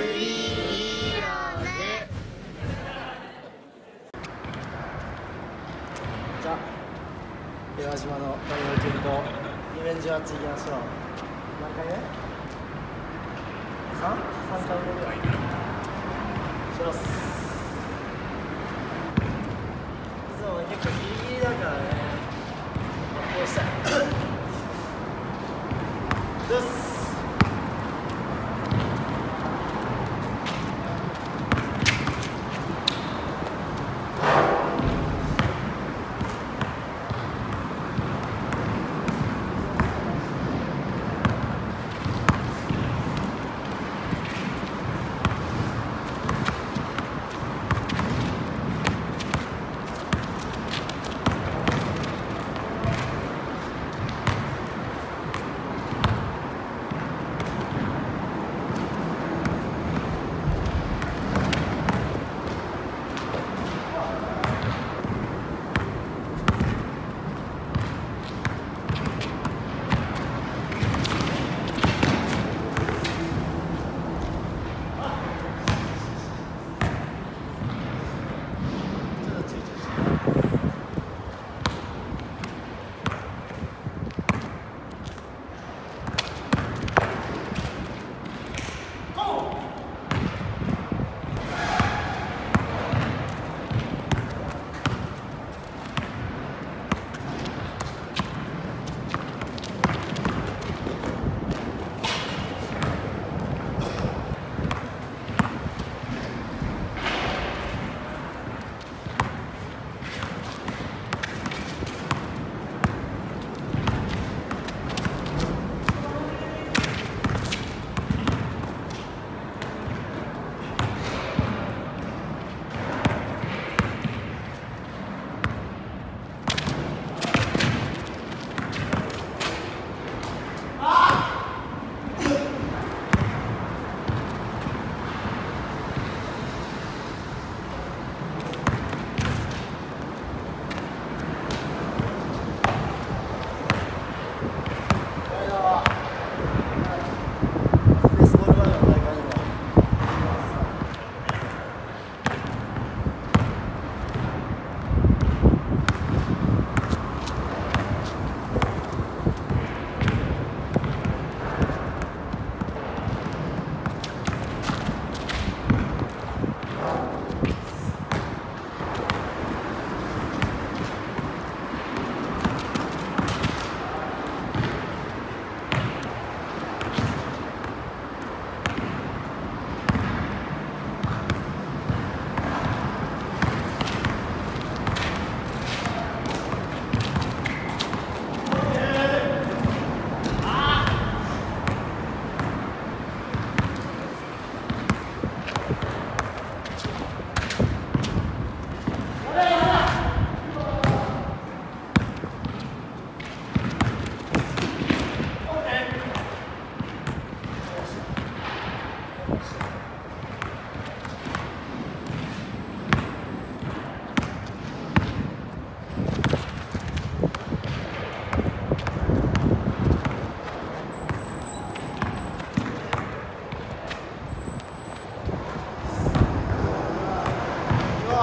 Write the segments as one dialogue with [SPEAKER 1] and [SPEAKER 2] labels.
[SPEAKER 1] スリーラーで
[SPEAKER 2] じゃあ平島のダイヤル君とリベンジマッチいきましょう。何回目 3? 3回目ぐらい。します。いつも結構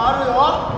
[SPEAKER 2] あるよ。